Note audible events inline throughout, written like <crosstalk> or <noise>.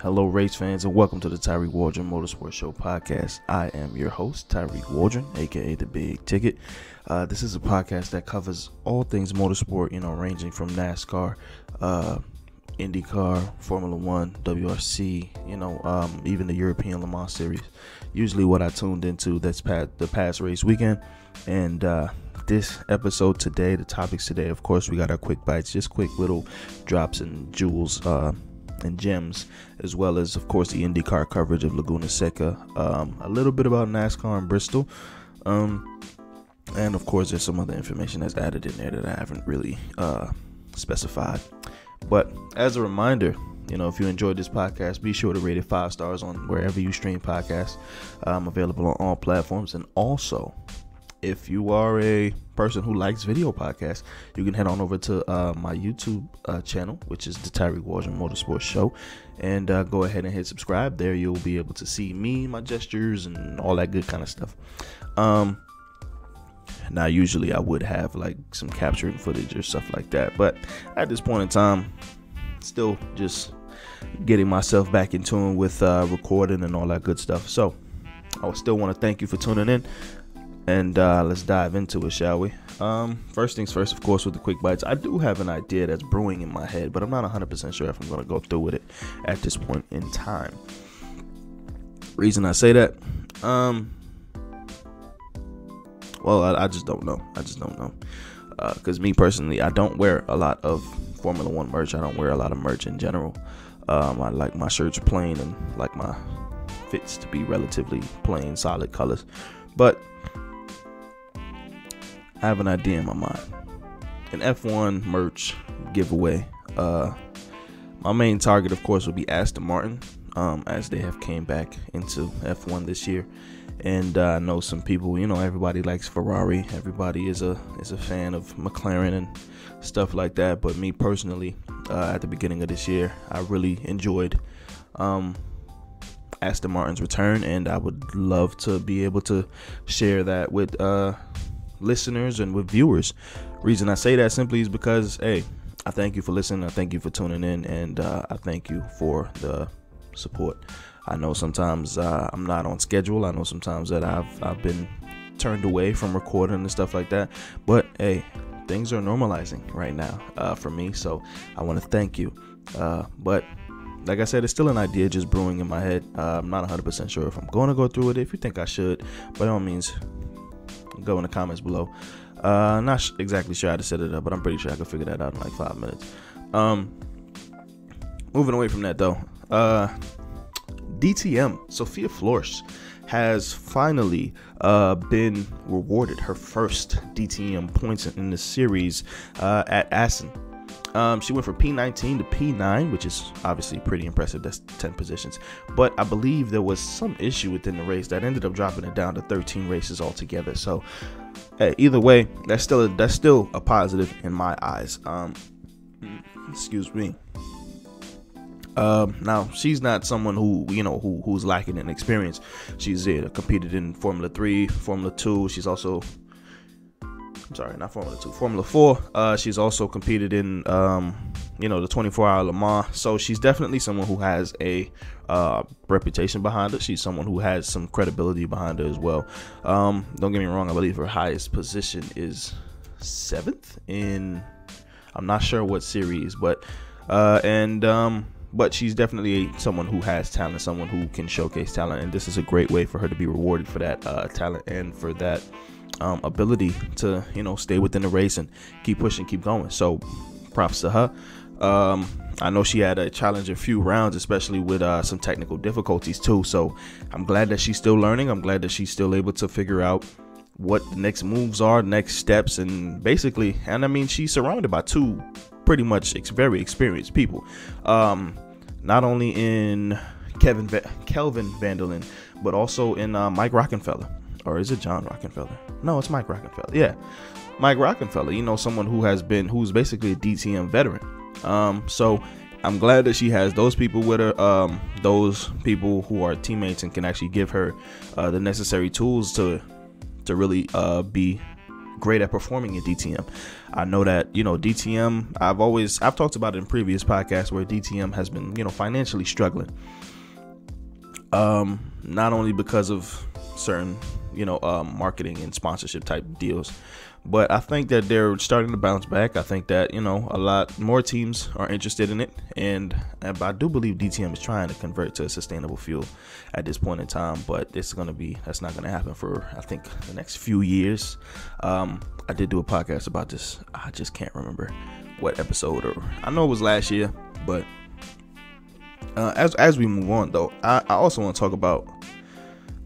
Hello, race fans, and welcome to the Tyree Waldron Motorsports Show podcast. I am your host, Tyree Waldron, aka The Big Ticket. Uh, this is a podcast that covers all things motorsport, you know, ranging from NASCAR, uh, IndyCar, Formula One, WRC, you know, um, even the European Le Mans Series. Usually, what I tuned into that's past, the past race weekend, and uh, this episode today, the topics today, of course, we got our quick bites, just quick little drops and jewels uh, and gems, as well as, of course, the IndyCar coverage of Laguna Seca, um, a little bit about NASCAR and Bristol. Um, and of course, there's some other information that's added in there that I haven't really uh, specified. But as a reminder, you know, if you enjoyed this podcast, be sure to rate it five stars on wherever you stream podcasts. I'm available on all platforms. And also, if you are a person who likes video podcasts, you can head on over to uh, my YouTube uh, channel, which is the Tyree Waldron Motorsports Show, and uh, go ahead and hit subscribe. There, you'll be able to see me, my gestures, and all that good kind of stuff. Um, now, usually I would have like some capturing footage or stuff like that, but at this point in time, still just getting myself back in tune with uh, recording and all that good stuff. So, I still want to thank you for tuning in, and uh, let's dive into it, shall we? Um, first things first, of course, with the quick bites, I do have an idea that's brewing in my head, but I'm not 100% sure if I'm going to go through with it at this point in time. Reason I say that, um, well, I, I just don't know. I just don't know. Because uh, me personally, I don't wear a lot of Formula One merch. I don't wear a lot of merch in general. Um, I like my shirts plain and like my fits to be relatively plain, solid colors. But I have an idea in my mind. An F1 merch giveaway. Uh, my main target, of course, will be Aston Martin, um, as they have came back into F1 this year and uh, I know some people. You know, everybody likes Ferrari. Everybody is a is a fan of McLaren and stuff like that. But me personally, uh, at the beginning of this year, I really enjoyed um, Aston Martin's return, and I would love to be able to share that with uh, listeners and with viewers. Reason I say that simply is because, hey, I thank you for listening. I thank you for tuning in, and uh, I thank you for the support. I know sometimes uh, I'm not on schedule. I know sometimes that I've I've been turned away from recording and stuff like that. But hey, things are normalizing right now uh, for me, so I want to thank you. Uh, but like I said, it's still an idea just brewing in my head. Uh, I'm not 100% sure if I'm going to go through it. If you think I should, by all means, go in the comments below. Uh, not sh- exactly sure how to set it up, but I'm pretty sure I can figure that out in like five minutes. Um, moving away from that though, uh, DTM, Sophia Floersch, has finally uh, been rewarded her first DTM points in the series uh, at Assen. Um, she went from P19 to P9, which is obviously pretty impressive. That's 10 positions. But I believe there was some issue within the race that ended up dropping it down to 13 races altogether. So, hey, either way, that's still a, that's still a positive in my eyes. Um, excuse me. Um, now she's not someone who you know who who's lacking in experience. She's uh, competed in Formula Three, Formula Two. She's also I'm sorry, not Formula Two, Formula Four. Uh, she's also competed in um, you know the 24 hour Le Mans. So she's definitely someone who has a uh, reputation behind her. She's someone who has some credibility behind her as well. Um, don't get me wrong. I believe her highest position is seventh in. I'm not sure what series, but uh, and um, but she's definitely someone who has talent, someone who can showcase talent, and this is a great way for her to be rewarded for that uh, talent and for that um, ability to you know stay within the race and keep pushing, keep going. So, props to her. Um, I know she had a challenging few rounds, especially with uh, some technical difficulties too. So I'm glad that she's still learning. I'm glad that she's still able to figure out what the next moves are, next steps, and basically, and I mean, she's surrounded by two pretty much ex- very experienced people. Um, not only in Kevin Va- Kelvin van der Linde, but also in uh, Mike Rockenfeller. Or is it John Rockefeller? No, it's Mike Rockefeller. Yeah, Mike Rockefeller. You know, someone who has been, who's basically a DTM veteran. Um, so I'm glad that she has those people with her, um, those people who are teammates and can actually give her uh, the necessary tools to to really uh, be great at performing in DTM. I know that, you know, DTM, I've always I've talked about it in previous podcasts where DTM has been, you know, financially struggling. Um not only because of certain, you know, um, marketing and sponsorship type deals, but I think that they're starting to bounce back. I think that you know a lot more teams are interested in it, and, and I do believe DTM is trying to convert to a sustainable fuel at this point in time. But it's going to be that's not going to happen for I think the next few years. Um, I did do a podcast about this. I just can't remember what episode or I know it was last year, but uh, as as we move on though, I, I also want to talk about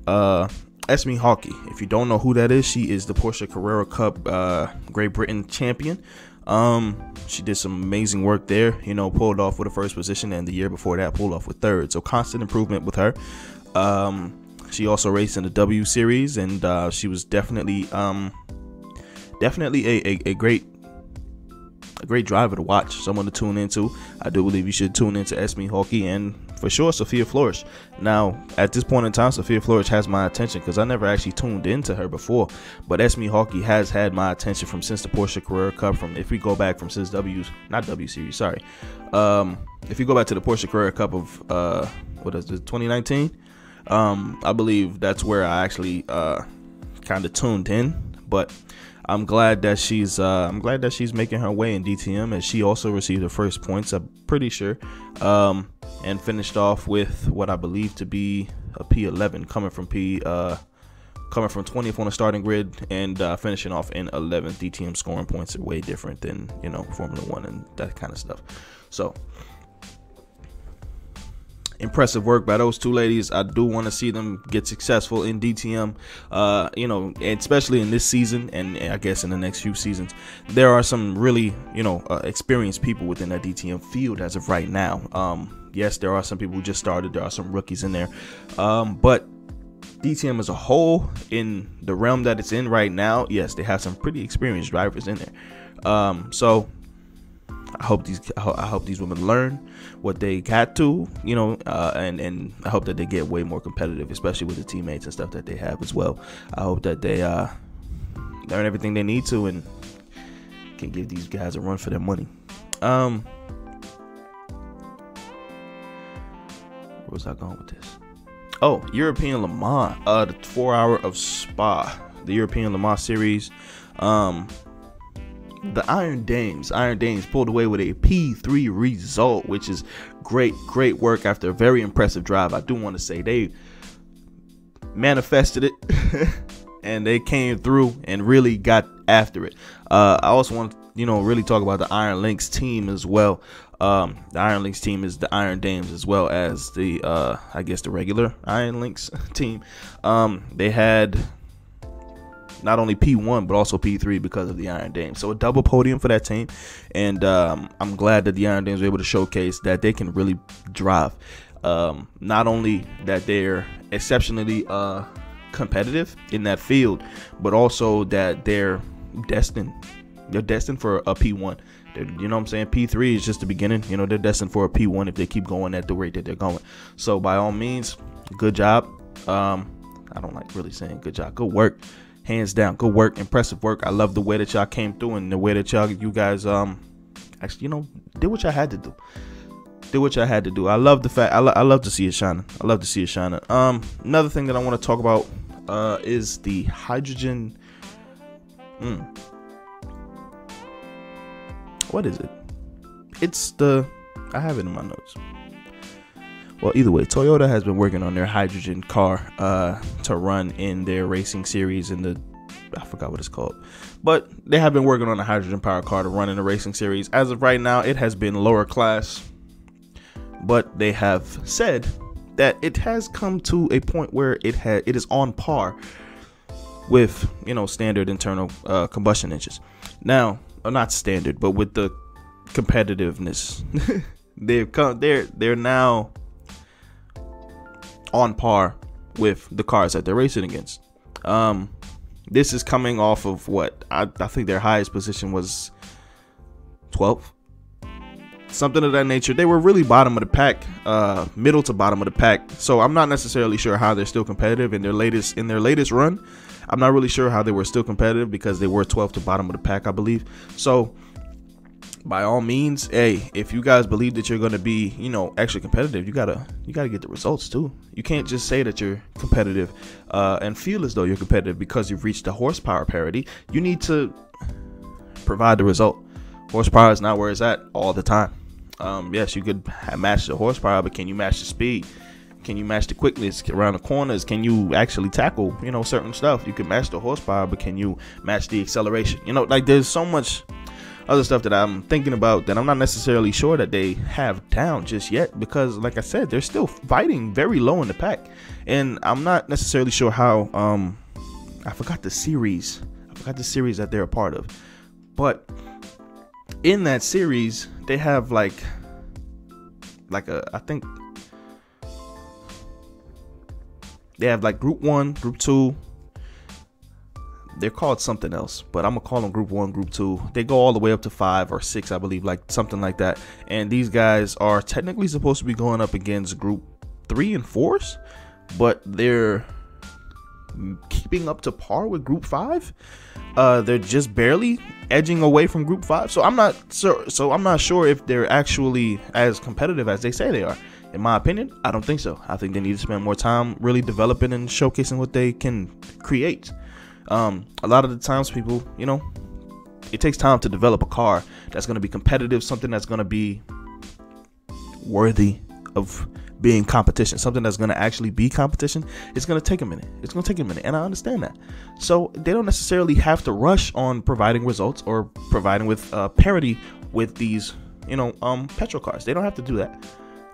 uh Esmee Hawkey. If you don't know who that is, she is the Porsche Carrera Cup uh, Great Britain champion. Um, she did some amazing work there. You know, pulled off with a first position, and the year before that, pulled off with third. So constant improvement with her. Um, she also raced in the W Series, and uh, she was definitely, um, definitely a, a, a great a great driver to watch, someone to tune into. I do believe you should tune into Esmee Hawkey and for sure Sophia Flores. Now, at this point in time, Sophia Flores has my attention because I never actually tuned into her before. But Esmee Hawkey has had my attention from since the Porsche Carrera Cup. From if we go back from since W's, not W Series, sorry. Um, if you go back to the Porsche Carrera Cup of uh, what is it, 2019? Um, I believe that's where I actually uh, kind of tuned in. But I'm glad that she's uh, I'm glad that she's making her way in DTM, and she also received her first points. I'm pretty sure, um, and finished off with what I believe to be a P11, coming from P uh, coming from 20th on the starting grid and uh, finishing off in 11th. DTM scoring points are way different than you know Formula One and that kind of stuff. So impressive work by those two ladies. I do want to see them get successful in DTM, uh, you know, especially in this season and I guess in the next few seasons. There are some really, you know, uh, experienced people within that DTM field as of right now. Um, yes, there are some people who just started, there are some rookies in there, um, but DTM as a whole, in the realm that it's in right now, yes, they have some pretty experienced drivers in there. Um, so I hope these I hope these women learn what they got to, you know, uh, and and I hope that they get way more competitive, especially with the teammates and stuff that they have as well. I hope that they uh, learn everything they need to and can give these guys a run for their money. Um, where was I going with this? Oh, European Le Mans, uh, the four hour of Spa, the European Le Mans series. Um, the Iron Dames. Iron Dames pulled away with a P3 result, which is great, great work after a very impressive drive. I do want to say they manifested it <laughs> and they came through and really got after it. Uh, I also want to, you know, really talk about the Iron Lynx team as well. Um, the Iron Lynx team is the Iron Dames as well as the, uh, I guess, the regular Iron Lynx <laughs> team. Um, they had not only P1 but also P3 because of the Iron Dames. So a double podium for that team, and um, I'm glad that the Iron Dames were able to showcase that they can really drive. Um, not only that they're exceptionally uh, competitive in that field, but also that they're destined. They're destined for a P1. They're, you know what I'm saying? P3 is just the beginning. You know, they're destined for a P1 if they keep going at the rate that they're going. So by all means, good job. Um, I don't like really saying good job. Good work hands down, good work, impressive work. I love the way that y'all came through and the way that y'all, you guys, um, actually, you know, did what y'all had to do. Did what y'all had to do. I love the fact. I, lo- I love to see it shining. I love to see it shining. Um, another thing that I want to talk about, uh, is the hydrogen. Mm, what is it? It's the. I have it in my notes. Well, either way, Toyota has been working on their hydrogen car uh, to run in their racing series in the I forgot what it's called. But they have been working on a hydrogen powered car to run in the racing series. As of right now, it has been lower class. But they have said that it has come to a point where it had it is on par with, you know, standard internal uh, combustion engines. Now, not standard, but with the competitiveness. <laughs> they've come they're they're now on par with the cars that they're racing against. Um, this is coming off of what I, I think their highest position was 12th. something of that nature. They were really bottom of the pack, uh, middle to bottom of the pack. So I'm not necessarily sure how they're still competitive in their latest in their latest run. I'm not really sure how they were still competitive because they were 12th to bottom of the pack, I believe. So by all means, hey, if you guys believe that you're going to be, you know, actually competitive, you gotta you gotta get the results too. You can't just say that you're competitive uh, and feel as though you're competitive because you've reached the horsepower parity. You need to provide the result. Horsepower is not where it's at all the time. Um, yes, you could match the horsepower, but can you match the speed? Can you match the quickness around the corners? Can you actually tackle, you know, certain stuff? You can match the horsepower, but can you match the acceleration? You know, like there's so much other stuff that I'm thinking about that I'm not necessarily sure that they have down just yet because, like I said, they're still fighting very low in the pack, and I'm not necessarily sure how. Um, I forgot the series. I forgot the series that they're a part of, but in that series they have like like a I think they have like group one, group two. They're called something else, but I'm gonna call them group one, group two. They go all the way up to five or six, I believe, like something like that. And these guys are technically supposed to be going up against group three and fours, but they're keeping up to par with group five. Uh, they're just barely edging away from group five. So I'm not sure. So I'm not sure if they're actually as competitive as they say they are. In my opinion, I don't think so. I think they need to spend more time really developing and showcasing what they can create. Um, a lot of the times, people, you know, it takes time to develop a car that's going to be competitive, something that's going to be worthy of being competition, something that's going to actually be competition, it's going to take a minute. It's going to take a minute. And I understand that. So they don't necessarily have to rush on providing results or providing with uh, parity with these, you know, um, petrol cars. They don't have to do that.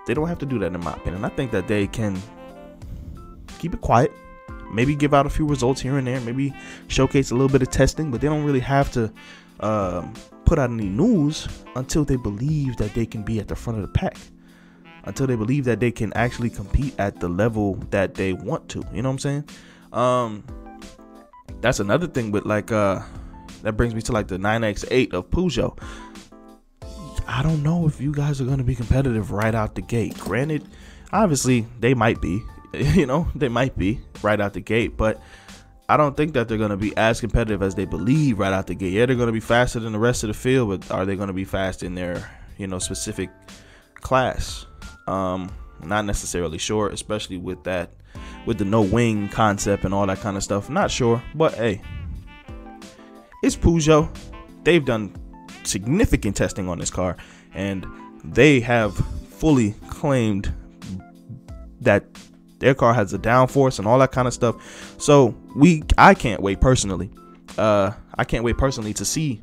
They don't have to do that, in my opinion. I think that they can keep it quiet, maybe give out a few results here and there, maybe showcase a little bit of testing, but they don't really have to um, put out any news until they believe that they can be at the front of the pack until they believe that they can actually compete at the level that they want to. You know what I'm saying? Um, that's another thing with like uh that brings me to like the 9x8 of Peugeot. I don't know if you guys are going to be competitive right out the gate. Granted, obviously they might be, <laughs> you know, they might be right out the gate, but I don't think that they're going to be as competitive as they believe right out the gate. Yeah, they're going to be faster than the rest of the field, but are they going to be fast in their, you know, specific class? Um, not necessarily sure, especially with that, with the no wing concept and all that kind of stuff. Not sure, but hey, it's Peugeot. They've done significant testing on this car, and they have fully claimed that their car has a downforce and all that kind of stuff. So we, I can't wait personally. Uh, I can't wait personally to see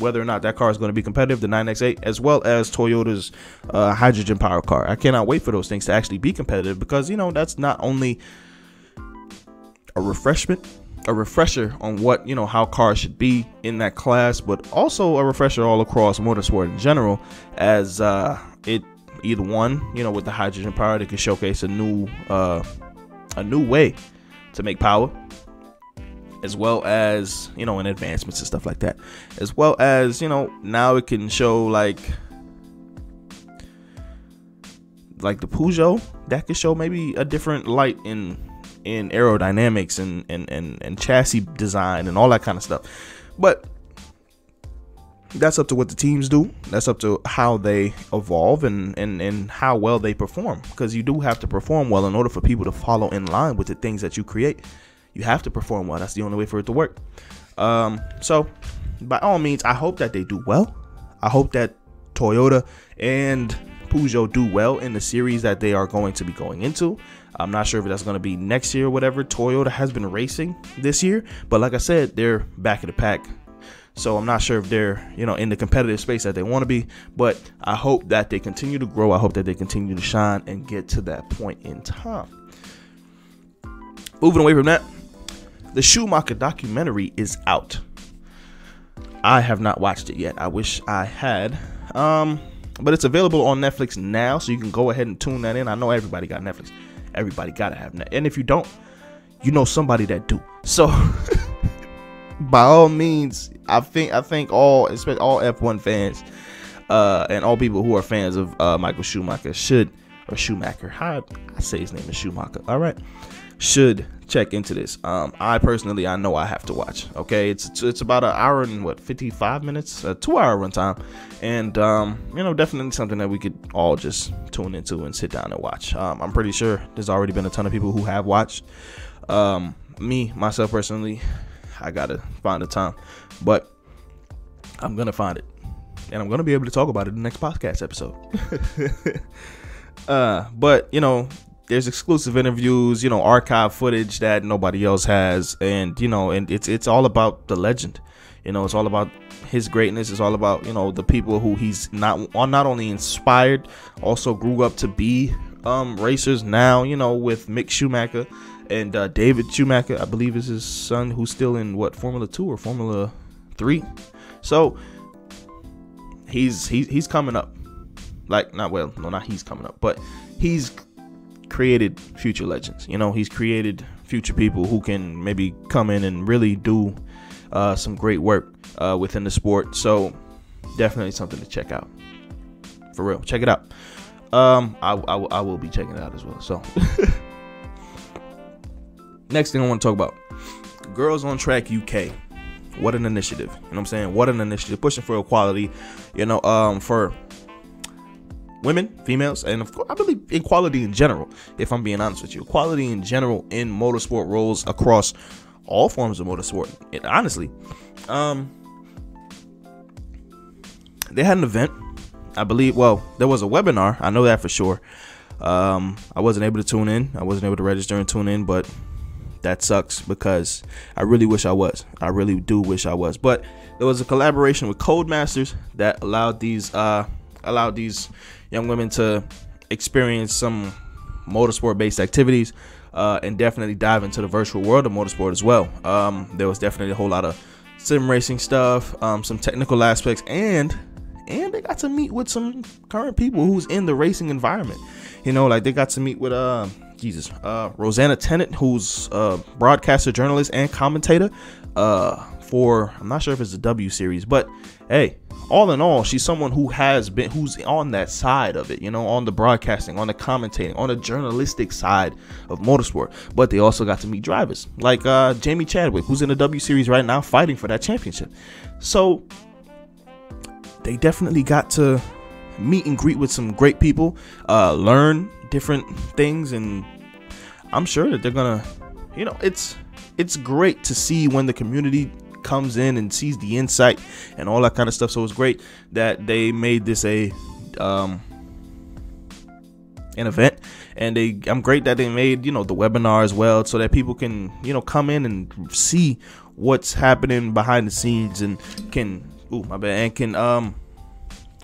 whether or not that car is going to be competitive, the 9X8, as well as Toyota's uh, hydrogen power car. I cannot wait for those things to actually be competitive because, you know, that's not only a refreshment, a refresher on what, you know, how cars should be in that class, but also a refresher all across motorsport in general, as uh, it either one, you know, with the hydrogen power, they can showcase a new, uh, a new way to make power as well as you know in advancements and stuff like that. As well as you know now it can show like like the Peugeot that could show maybe a different light in in aerodynamics and and and, and chassis design and all that kind of stuff. But that's up to what the teams do that's up to how they evolve and and and how well they perform because you do have to perform well in order for people to follow in line with the things that you create you have to perform well. That's the only way for it to work. Um, so, by all means, I hope that they do well. I hope that Toyota and Peugeot do well in the series that they are going to be going into. I'm not sure if that's going to be next year or whatever. Toyota has been racing this year, but like I said, they're back of the pack. So I'm not sure if they're, you know, in the competitive space that they want to be, but I hope that they continue to grow. I hope that they continue to shine and get to that point in time. Moving away from that, the Schumacher documentary is out. I have not watched it yet. I wish I had. Um, but it's available on Netflix now, so you can go ahead and tune that in. I know everybody got Netflix. Everybody gotta have Netflix. And if you don't, you know somebody that do. So <laughs> by all means, I think I think all, especially all F1 fans, uh, and all people who are fans of uh, Michael Schumacher should or Schumacher. How I say his name is Schumacher. All right, should check into this. Um, I personally, I know I have to watch. Okay, it's it's, it's about an hour and what, 55 minutes, a two hour runtime, and um, you know, definitely something that we could all just tune into and sit down and watch. Um, I'm pretty sure there's already been a ton of people who have watched. Um, me myself personally, I gotta find the time, but I'm gonna find it, and I'm gonna be able to talk about it in the next podcast episode. <laughs> uh, but you know, there's exclusive interviews, you know, archive footage that nobody else has, and you know, and it's it's all about the legend. You know, it's all about his greatness. It's all about you know the people who he's not not only inspired, also grew up to be um, racers now. You know, with Mick Schumacher and uh, David Schumacher, I believe is his son, who's still in what Formula Two or Formula Three. So he's he's he's coming up. Like not well, no, not he's coming up, but he's created future legends. You know, he's created future people who can maybe come in and really do uh, some great work uh, within the sport. So definitely something to check out. For real, check it out. Um, I, I, I will be checking it out as well. So <laughs> next thing I want to talk about, Girls on Track UK. What an initiative! You know what I'm saying? What an initiative, pushing for equality. You know, um, for women, females, and of course, I believe equality in general. If I'm being honest with you, equality in general in motorsport roles across all forms of motorsport. It, honestly, um, they had an event. I believe. Well, there was a webinar. I know that for sure. Um, I wasn't able to tune in. I wasn't able to register and tune in, but that sucks because I really wish I was. I really do wish I was. But there was a collaboration with Codemasters that allowed these uh, allowed these young women to experience some motorsport based activities uh, and definitely dive into the virtual world of motorsport as well. Um, there was definitely a whole lot of sim racing stuff, um, some technical aspects, and and they got to meet with some current people who's in the racing environment. You know, like they got to meet with uh Jesus, uh Rosanna Tennant, who's a broadcaster, journalist, and commentator. Uh for I'm not sure if it's a W series, but hey, all in all, she's someone who has been who's on that side of it, you know, on the broadcasting, on the commentating, on the journalistic side of motorsport. But they also got to meet drivers like uh, Jamie Chadwick, who's in the W series right now, fighting for that championship. So they definitely got to meet and greet with some great people, uh, learn different things, and I'm sure that they're gonna, you know, it's it's great to see when the community comes in and sees the insight and all that kind of stuff. So it's great that they made this a um, an event and they i'm great that they made you know the webinar as well so that people can you know come in and see what's happening behind the scenes and can ooh my bad and can um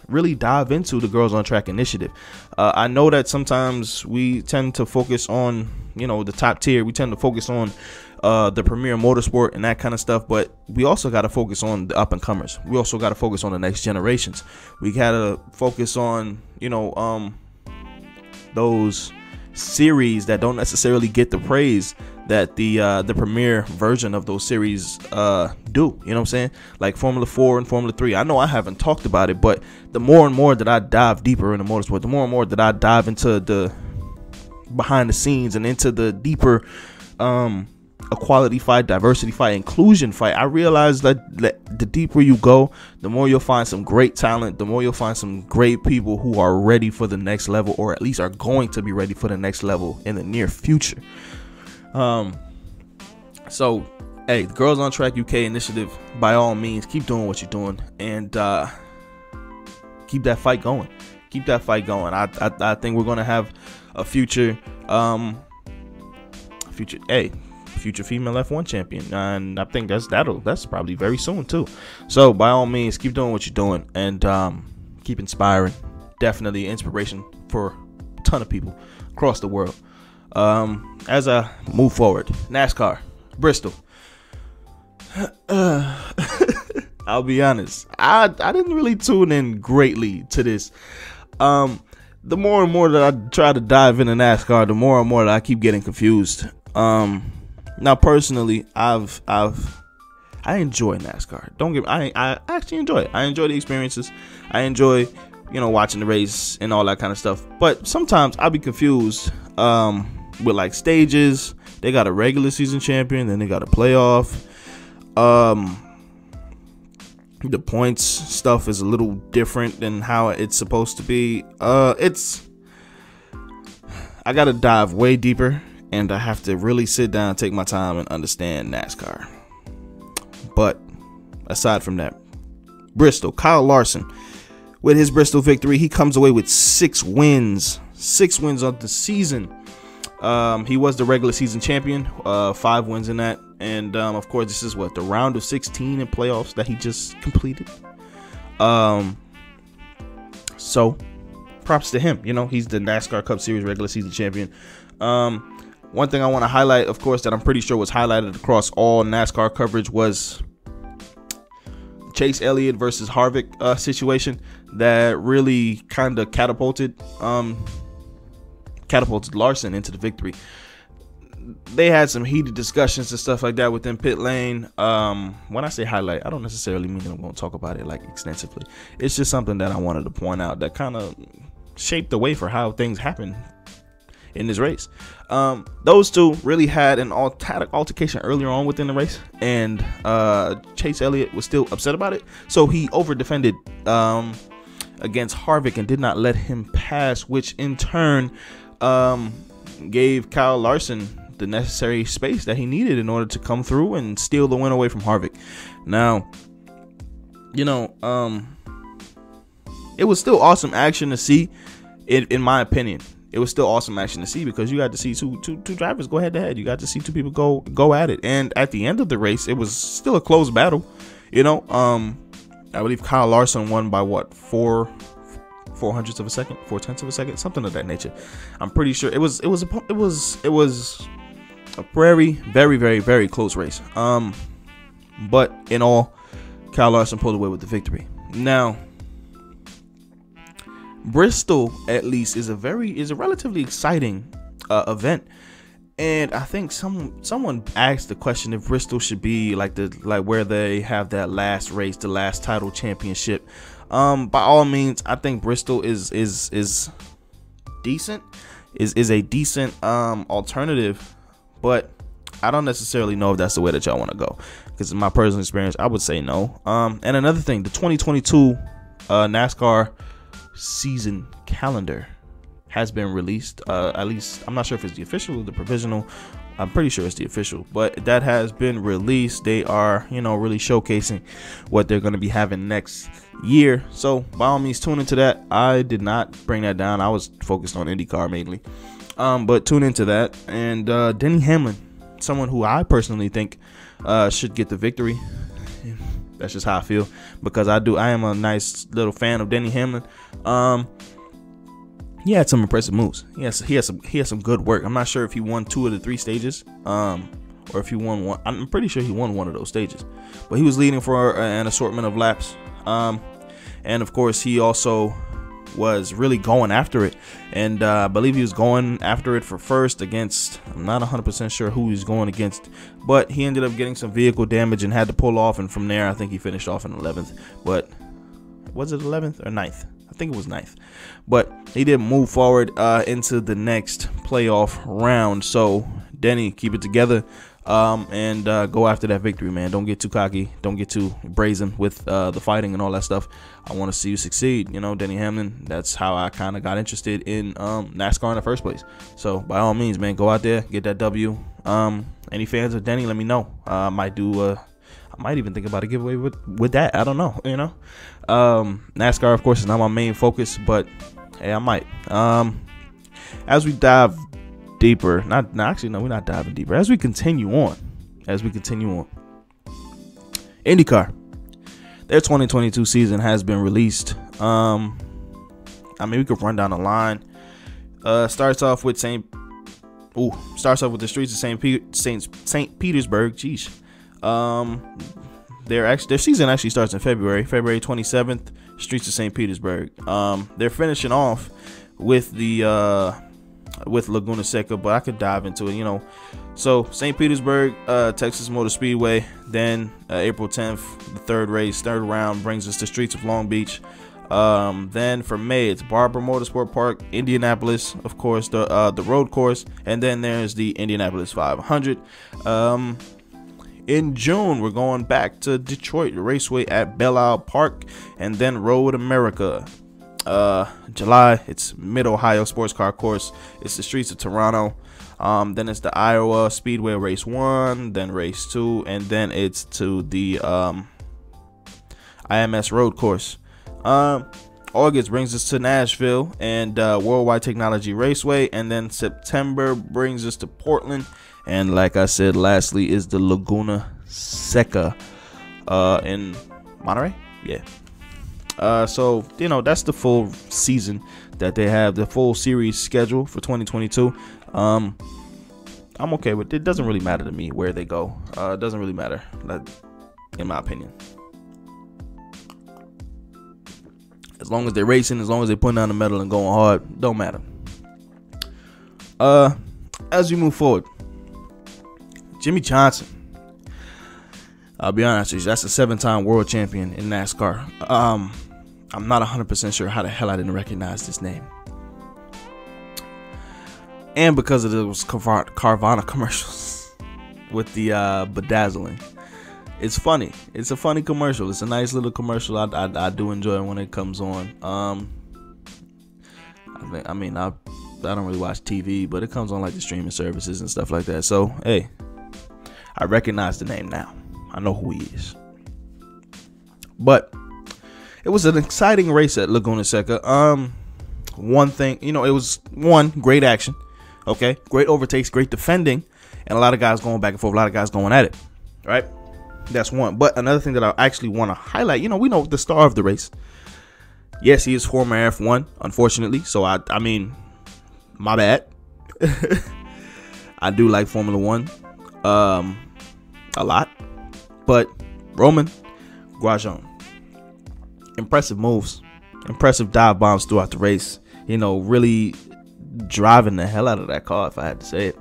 really dive into the girls on track initiative uh, i know that sometimes we tend to focus on you know the top tier we tend to focus on uh, the premier motorsport and that kind of stuff. But we also got to focus on the up and comers. We also got to focus on the next generations. We got to focus on you know um, those series that don't necessarily get the praise that the uh, the premier version of those series uh, do. You know what I'm saying? Like Formula 4 and Formula 3. I know I haven't talked about it, but the more and more that I dive deeper into motorsport, the more and more that I dive into the behind the scenes and into the deeper um, equality fight, diversity fight, inclusion fight, I realize that, that, the deeper you go, the more you'll find some great talent, the more you'll find some great people who are ready for the next level, or at least are going to be ready for the next level in the near future. Um, so, hey, the Girls on Track UK initiative, by all means, keep doing what you're doing and uh, keep that fight going. Keep that fight going. I, I, I think we're gonna have a future um future hey future female F1 champion, and I think that's that'll that's probably very soon too. So by all means, keep doing what you're doing and um, keep inspiring. Definitely inspiration for a ton of people across the world. Um, as I move forward, NASCAR, Bristol. <laughs> I'll be honest, I I didn't really tune in greatly to this. Um, the more and more that I try to dive into NASCAR, the more and more that I keep getting confused. Um, now, personally, I've I've I enjoy NASCAR. Don't get I I actually enjoy it. I enjoy the experiences. I enjoy you know watching the race and all that kind of stuff. But sometimes I'll be confused um, with like stages. They got a regular season champion, then they got a playoff. Um, the points stuff is a little different than how it's supposed to be. Uh, it's I gotta dive way deeper, and I have to really sit down, take my time, and understand NASCAR. But aside from that, Bristol, Kyle Larson, with his Bristol victory, he comes away with six wins, six wins of the season. Um, he was the regular season champion, uh, five wins in that, and um, of course, this is what the round of 16 in playoffs that he just completed. Um, so props to him. You know, he's the NASCAR Cup Series regular season champion. Um, one thing I want to highlight, of course, that I'm pretty sure was highlighted across all NASCAR coverage was Chase Elliott versus Harvick uh, situation that really kind of catapulted um, catapulted Larson into the victory. They had some heated discussions and stuff like that within pit lane. Um, when I say highlight, I don't necessarily mean that I'm going to talk about it like extensively. It's just something that I wanted to point out that kind of shaped the way for how things happen in this race. Um, those two really had an altercation earlier on within the race, and uh, Chase Elliott was still upset about it, so he over defended um, against Harvick and did not let him pass, which in turn um, gave Kyle Larson the necessary space that he needed in order to come through and steal the win away from Harvick. Now, you know, um, it was still awesome action to see, in, in my opinion it was still awesome action to see because you got to see two two two drivers go head to head. You got to see two people go go at it. And at the end of the race, it was still a close battle. You know, um, I believe Kyle Larson won by what four four hundredths of a second, four tenths of a second, something of that nature. I'm pretty sure it was it was a, it was it was a very very very very close race. Um, but in all, Kyle Larson pulled away with the victory. Now Bristol at least is a very is a relatively exciting uh, event. And I think some someone asked the question if Bristol should be like the like where they have that last race, the last title championship. Um, by all means, I think Bristol is is is decent, is is a decent um alternative, but I don't necessarily know if that's the way that y'all want to go. Because in my personal experience, I would say no. Um, and another thing, the 2022 uh, NASCAR season calendar has been released. Uh, at least I'm not sure if it's the official or the provisional. I'm pretty sure it's the official, but that has been released. They are, you know, really showcasing what they're going to be having next year. So by all means, tune into that. I did not bring that down. I was focused on IndyCar mainly, um, but tune into that. And uh, Denny Hamlin, someone who I personally think uh, should get the victory. That's just how I feel because I do. I am a nice little fan of Denny Hamlin. Um, he had some impressive moves. He, he had some. He has some good work. I'm not sure if he won two of the three stages, um, or if he won one. I'm pretty sure he won one of those stages, but he was leading for an assortment of laps. Um, and of course, he also was really going after it. And uh, I believe he was going after it for first against, I'm not 100% sure who he's going against, but he ended up getting some vehicle damage and had to pull off. And from there, I think he finished off in 11th. But was it 11th or 9th? I think it was 9th. But he didn't move forward uh, into the next playoff round. So, Denny, keep it together um, and uh, go after that victory, man. Don't get too cocky. Don't get too brazen with uh, the fighting and all that stuff. I want to see you succeed. You know, Denny Hamlin. That's how I kind of got interested in um, NASCAR in the first place. So by all means, man, go out there, get that W. Um, any fans of Denny, let me know. Uh, I might do. Uh, I might even think about a giveaway with with that. I don't know. You know, um, NASCAR, of course, is not my main focus, but hey, I might. Um, as we dive deeper. Not, not actually, no, we're not diving deeper. As we continue on, as we continue on, IndyCar, their 2022 season has been released. Um, I mean, we could run down the line. Uh, starts off with St. Ooh, starts off with the streets of St. Pe- Saint St. Petersburg. Jeez. Um, their actually their season actually starts in February, February 27th. Streets of St. Petersburg. Um, they're finishing off with the uh with Laguna Seca, but I could dive into it. You know, so St. Petersburg, uh, Texas Motor Speedway. Then uh, April 10th, the third race, third round brings us to streets of Long Beach. Um, then for May, it's Barber Motorsport Park, Indianapolis, of course, the uh, the road course, and then there's the Indianapolis 500. Um, in June, we're going back to Detroit Raceway at Belle Isle Park, and then Road America. Uh, July, it's Mid Ohio Sports Car Course. It's the streets of Toronto. Um, then it's the Iowa Speedway Race One, then Race Two, and then it's to the um, IMS Road Course. Um, August brings us to Nashville and uh, Worldwide Technology Raceway, and then September brings us to Portland. And like I said, lastly is the Laguna Seca uh, in Monterey. Yeah. Uh, so you know that's the full season that they have, the full series schedule for 2022. Um, I'm okay with it. Doesn't really matter to me where they go. Uh, it doesn't really matter, in my opinion. As long as they're racing, as long as they're putting down the metal and going hard, don't matter. Uh, as we move forward, Jimmie Johnson. I'll be honest with you, that's a seven-time world champion in NASCAR. Um, I'm not 100% sure how the hell I didn't recognize this name. And because of those Carvana commercials <laughs> with the uh, bedazzling it's funny. It's a funny commercial. It's a nice little commercial. I, I, I do enjoy when it comes on. Um, I think I mean I I don't really watch TV, but it comes on like the streaming services and stuff like that. So hey, I recognize the name now. I know who he is. But it was an exciting race at Laguna Seca. Um, one thing, you know, it was one great action. Okay, great overtakes, great defending, and a lot of guys going back and forth. A lot of guys going at it. Right that's one. But another thing that I actually want to highlight, you know, we know the star of the race. Yes, he is former F1, unfortunately. So I I mean, my bad. <laughs> I do like Formula 1 um a lot. But Roman Grosjean impressive moves, impressive dive bombs throughout the race. You know, really driving the hell out of that car if I had to say it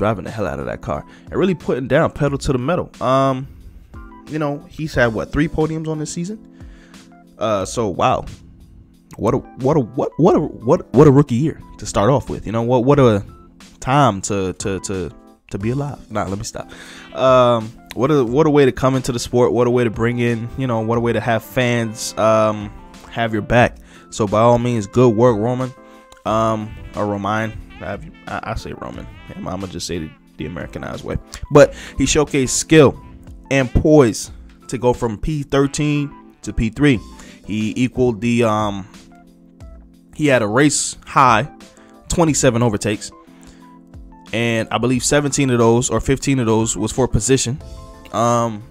driving the hell out of that car and really putting down pedal to the metal. Um, you know, he's had what three podiums on this season. Uh, so wow, what a what a what what a what what a rookie year to start off with. You know what what a time to to to to be alive. Nah, let me stop. Um, what a what a way to come into the sport. What a way to bring in. You know, what a way to have fans um have your back. So by all means, good work, Roman. Um, or Romain. I, I say Roman. I'm just say the, the Americanized way. But he showcased skill and poise to go from P13 to P3. He equaled the um he had a race high 27 overtakes and I believe 17 of those or 15 of those was for position. Um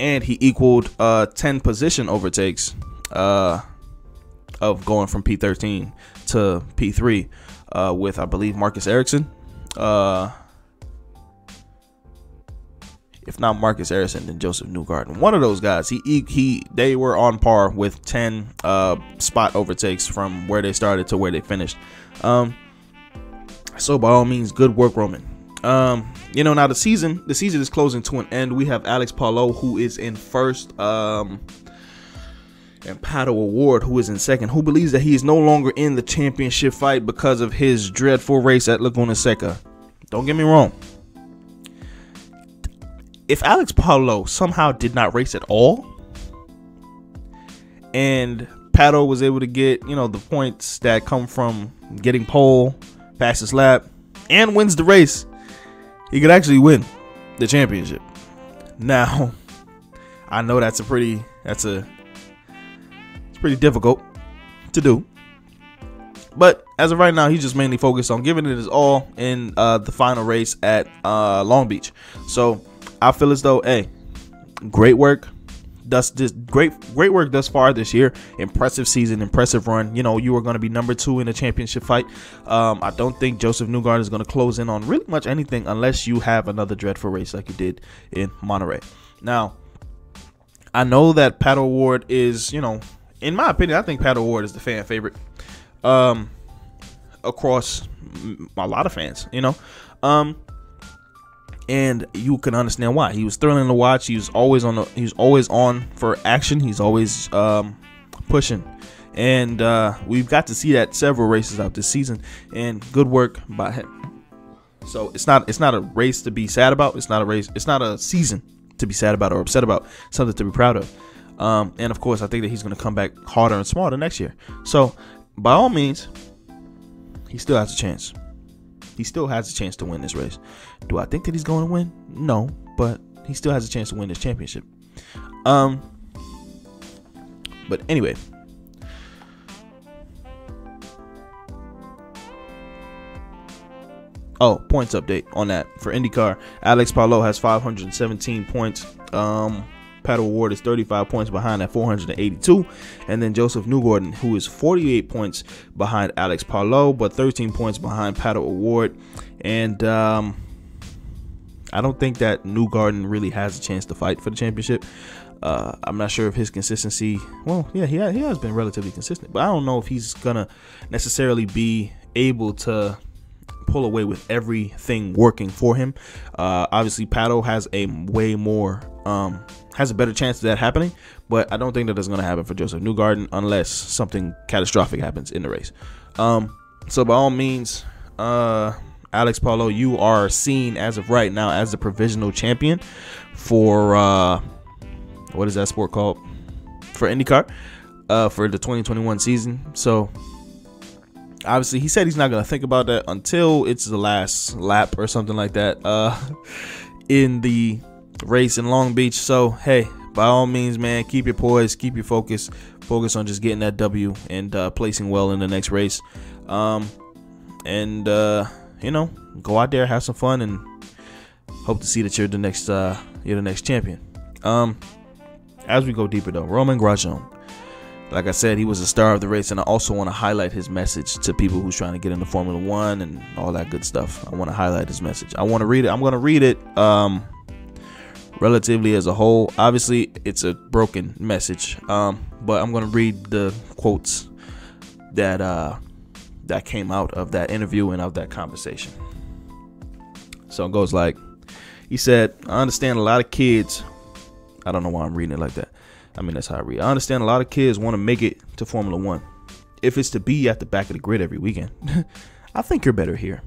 and he equaled uh 10 position overtakes uh of going from P13 to P3 uh, with I believe Marcus Ericsson. Uh, if not Marcus Ericsson, then Josef Newgarden. One of those guys. He he, he they were on par with ten uh, spot overtakes from where they started to where they finished. Um, so by all means, good work, Roman. Um, you know now the season the season is closing to an end. We have Alex Palou who is in first. Um, and Pato O'Ward, who is in second, who believes that he is no longer in the championship fight because of his dreadful race at Laguna Seca. Don't get me wrong. If Alex Palou somehow did not race at all, and Pato was able to get, you know, the points that come from getting pole, passes lap, and wins the race, he could actually win the championship. Now, <laughs> I know that's a pretty that's a it's pretty difficult to do. But as of right now, he's just mainly focused on giving it his all in uh, the final race at uh, Long Beach. So I feel as though, hey, great work. Thus, this great, great work thus far this year. Impressive season, impressive run. You know, you are going to be number two in the championship fight. Um, I don't think Josef Newgarden is going to close in on really much anything unless you have another dreadful race like you did in Monterey. Now, I know that Pato O'Ward is, you know, in my opinion, I think Pato O'Ward is the fan favorite. Um, across a lot of fans, you know. Um, and you can understand why. He was thrilling to watch. He was always on the, he was always on for action. He's always um, pushing. And uh, we've got to see that several races out this season and good work by him. So it's not it's not a race to be sad about. It's not a race. It's not a season to be sad about or upset about. Something to be proud of. Um, and of course, I think that he's going to come back harder and smarter next year. So by all means, he still has a chance. He still has a chance to win this race. Do I think that he's going to win? No, but he still has a chance to win this championship. Um, but anyway. Oh, points update on that for IndyCar. Alex Palou has 517 points. Um, Pato O'Ward is 35 points behind at 482. And then Josef Newgarden, who is 48 points behind Alex Palou, but 13 points behind Pato O'Ward. And um, I don't think that Newgarden really has a chance to fight for the championship. Uh, I'm not sure if his consistency. Well, yeah, he, ha- he has been relatively consistent, but I don't know if he's gonna necessarily be able to pull away with everything working for him. Uh, obviously, Pato has a way more um, has a better chance of that happening, but I don't think that is going to happen for Josef Newgarden unless something catastrophic happens in the race. Um, so by all means, uh, Alex Palou, you are seen as of right now as the provisional champion for uh, what is that sport called? For IndyCar, uh, for the 2021 season. So obviously, he said he's not gonna think about that until it's the last lap or something like that. Uh, <laughs> in the race in Long Beach. So, hey, by all means, man, keep your poise, keep your focus, focus on just getting that W and uh, placing well in the next race. Um, and uh, you know, go out there, have some fun, and hope to see that you're the next uh, you're the next champion. Um, as we go deeper though, Romain Grosjean. Like I said, he was a star of the race, and I also want to highlight his message to people who's trying to get into Formula One and all that good stuff. I want to highlight his message. I want to read it. I'm going to read it. Um, relatively as a whole. Obviously, it's a broken message, um, but I'm gonna read the quotes that uh, that came out of that interview and of that conversation. So it goes like, he said, "I understand a lot of kids. I don't know why I'm reading it like that. I mean, that's how I read. I understand a lot of kids want to make it to Formula One. If it's to be at the back of the grid every weekend, <laughs> I think you're better here."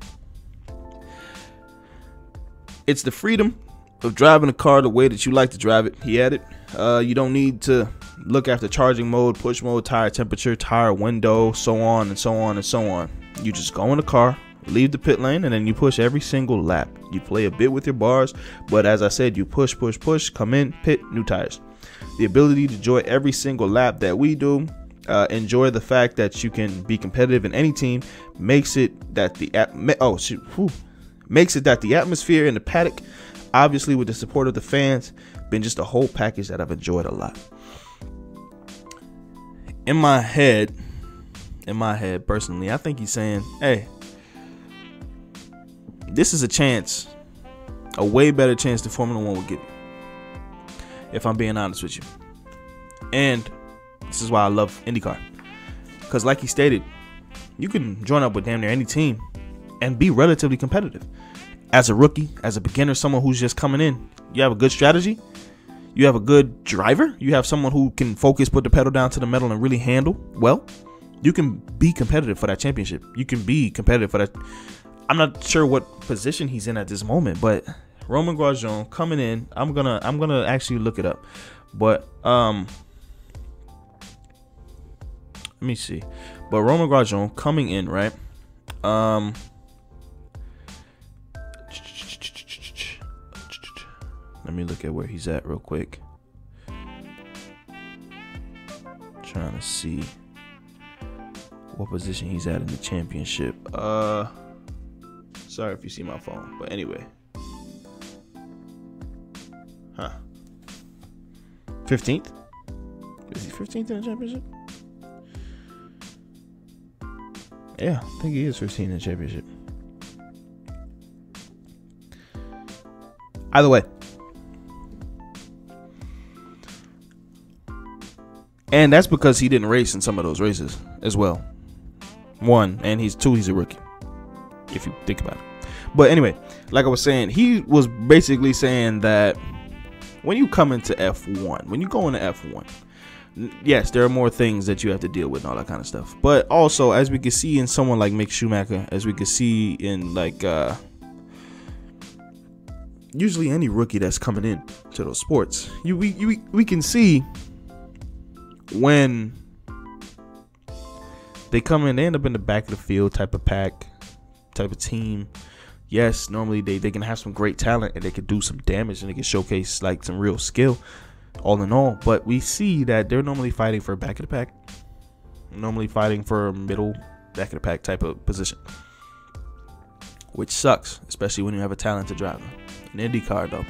It's the freedom of driving a car the way that you like to drive it. He added, uh, you don't need to look after charging mode, push mode, tire temperature, tire window, so on and so on and so on. You just go in the car, leave the pit lane, and then you push every single lap. You play a bit with your bars, but as I said, you push, push, push, come in, pit, new tires. The ability to enjoy every single lap that we do, uh, enjoy the fact that you can be competitive in any team, makes it that the oh shoot, whew, makes it that the atmosphere in the paddock obviously with the support of the fans, been just a whole package that I've enjoyed a lot. In my head, in my head personally, I think he's saying, hey, this is a chance, a way better chance than Formula One will give you. If I'm being honest with you. And this is why I love IndyCar. Because, like he stated, you can join up with damn near any team and be relatively competitive as a rookie, as a beginner, someone who's just coming in, you have a good strategy, you have a good driver, you have someone who can focus, put the pedal down to the metal, and really handle well, you can be competitive for that championship. You can be competitive for that. I'm not sure what position he's in at this moment, but Romain Grosjean coming in, I'm gonna I'm gonna actually look it up, but um, let me see. But Romain Grosjean coming in, right? Um, Let me look at where he's at real quick. Trying to see what position he's at in the championship. Uh sorry if you see my phone, but anyway. Huh. 15th? Is he 15th in the championship? Yeah, I think he is 15 in the championship. Either way, And that's because he didn't race in some of those races as well. One, and he's two, he's a rookie. If you think about it. But anyway, like I was saying, he was basically saying that when you come into F1, when you go into F1, yes, there are more things that you have to deal with and all that kind of stuff. But also, as we can see in someone like Mick Schumacher, as we can see in like uh usually any rookie that's coming in to those sports, you we we, we can see when they come in, they end up in the back of the field type of pack, type of team. Yes, normally they, they can have some great talent and they can do some damage and they can showcase like some real skill all in all. But we see that they're normally fighting for a back of the pack, normally fighting for a middle back of the pack type of position, which sucks, especially when you have a talented driver. An IndyCar though, it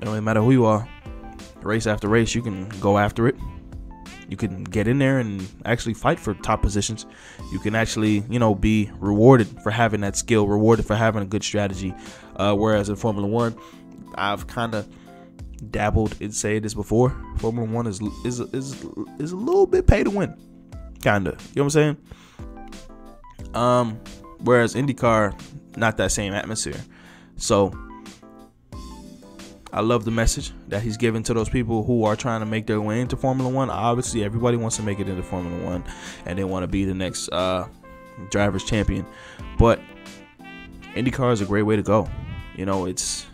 don't really matter who you are, race after race, you can go after it. You can get in there and actually fight for top positions. You can actually, you know, be rewarded for having that skill, rewarded for having a good strategy. Uh, whereas in Formula One, I've kind of dabbled in saying this before. Formula One is is is is a little bit pay to win, kinda. You know what I'm saying? Um, whereas IndyCar, not that same atmosphere. So I love the message that he's giving to those people who are trying to make their way into Formula One. Obviously, everybody wants to make it into Formula One, and they want to be the next uh, drivers champion. But IndyCar is a great way to go. You know, it's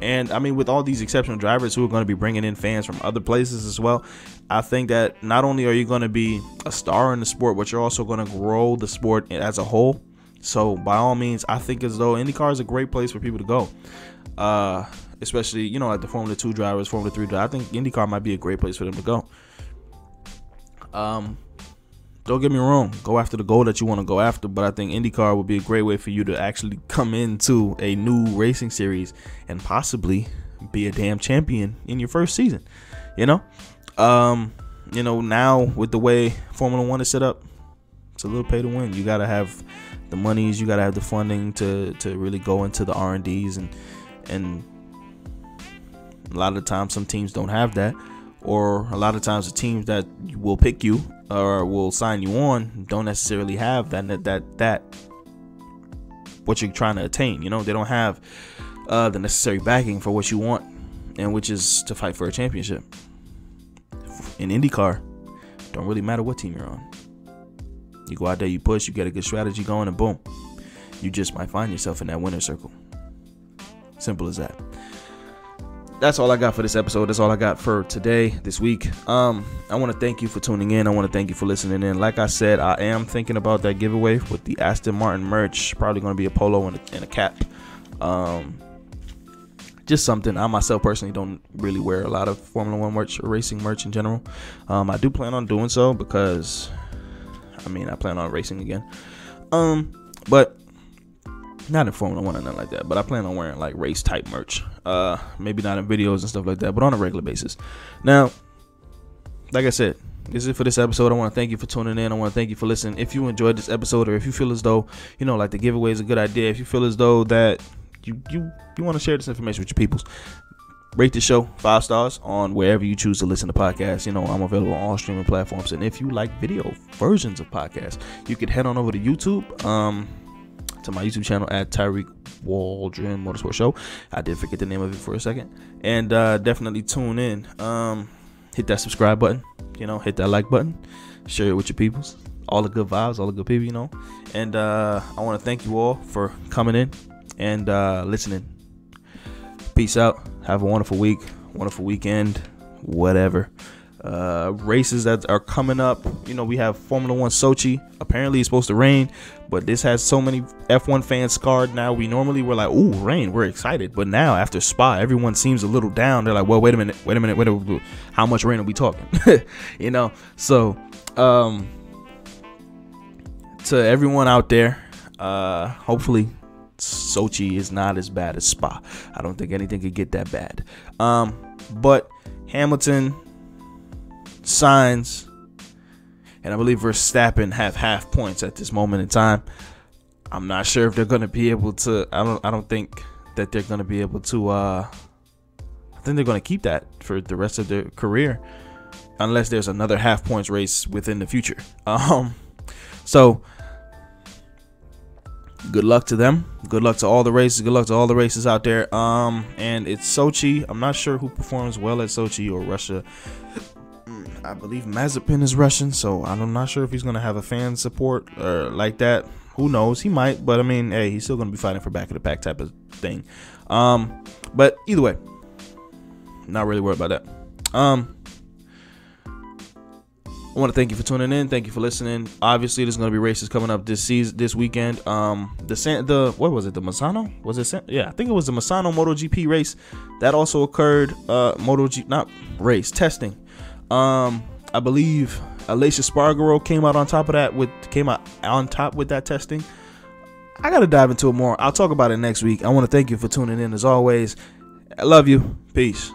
and I mean, with all these exceptional drivers who are going to be bringing in fans from other places as well, I think that not only are you going to be a star in the sport, but you're also going to grow the sport as a whole. So, by all means, I think as though IndyCar is a great place for people to go. Uh, especially you know like the Formula Two drivers, Formula Three drivers. I think IndyCar might be a great place for them to go. Um, don't get me wrong, go after the goal that you want to go after, but I think IndyCar would be a great way for you to actually come into a new racing series and possibly be a damn champion in your first season. You know, um, you know now with the way Formula One is set up, it's a little pay to win. You gotta have the monies, you gotta have the funding to to really go into the R and D's and and a lot of the times, some teams don't have that, or a lot of times the teams that will pick you or will sign you on don't necessarily have that that that what you're trying to attain. You know, they don't have uh, the necessary backing for what you want, and which is to fight for a championship. In IndyCar, don't really matter what team you're on. You go out there, you push, you get a good strategy going, and boom, you just might find yourself in that winner circle. Simple as that that's all I got for this episode. That's all I got for today, this week. Um, I want to thank you for tuning in. I want to thank you for listening in. Like I said, I am thinking about that giveaway with the Aston Martin merch. Probably going to be a polo and a, and a cap. Um, just something. I myself personally don't really wear a lot of Formula One merch or racing merch in general. Um, I do plan on doing so because, I mean, I plan on racing again. Um, but not in Formula One or nothing like that, but I plan on wearing like race type merch. Uh, maybe not in videos and stuff like that, but on a regular basis. Now, like I said, this is for this episode. I want to thank you for tuning in. I want to thank you for listening. If you enjoyed this episode, or if you feel as though you know, like the giveaway is a good idea, if you feel as though that you you you want to share this information with your peoples, rate the show five stars on wherever you choose to listen to podcasts. You know, I'm available on all streaming platforms. And if you like video versions of podcasts, you could head on over to YouTube. Um, to my YouTube channel at Tarig Waldron Motorsport Show. I did forget the name of it for a second. And uh, definitely tune in. Um, hit that subscribe button. You know, hit that like button. Share it with your peoples. All the good vibes, all the good people, you know. And uh, I want to thank you all for coming in and uh, listening. Peace out. Have a wonderful week, wonderful weekend, whatever uh, races that are coming up. You know, we have Formula One Sochi. Apparently, it's supposed to rain, but this has so many F1 fans scarred now. We normally were like, "Ooh, rain!" We're excited, but now after Spa, everyone seems a little down. They're like, "Well, wait a minute, wait a minute, wait a minute. How much rain are we talking?" <laughs> you know, so um, to everyone out there, uh, hopefully Sochi is not as bad as Spa. I don't think anything could get that bad. Um, but Hamilton Sainz, and I believe Verstappen have half points at this moment in time. I'm not sure if they're going to be able to. I don't. I don't think that they're going to be able to. Uh, I think they're going to keep that for the rest of their career, unless there's another half points race within the future. <laughs> Um. So good luck to them. Good luck to all the races. Good luck to all the races out there. Um, and it's Sochi. I'm not sure who performs well at Sochi or Russia. I believe Mazepin is Russian, so I'm not sure if he's gonna have a fan support or like that. Who knows? He might, but I mean, hey, he's still gonna be fighting for back of the pack type of thing. Um, but either way, not really worried about that. Um, I want to thank you for tuning in. Thank you for listening. Obviously, there's going to be races coming up this season, this weekend. Um, the San, the what was it? The Misano? Was it? San, yeah, I think it was the Misano MotoGP race that also occurred. Uh, MotoGP, not race testing. Um, I believe Aleix Espargaro came out on top of that with came out on top with that testing. I gotta dive into it more. I'll talk about it next week. I want to thank you for tuning in as always. I love you. Peace.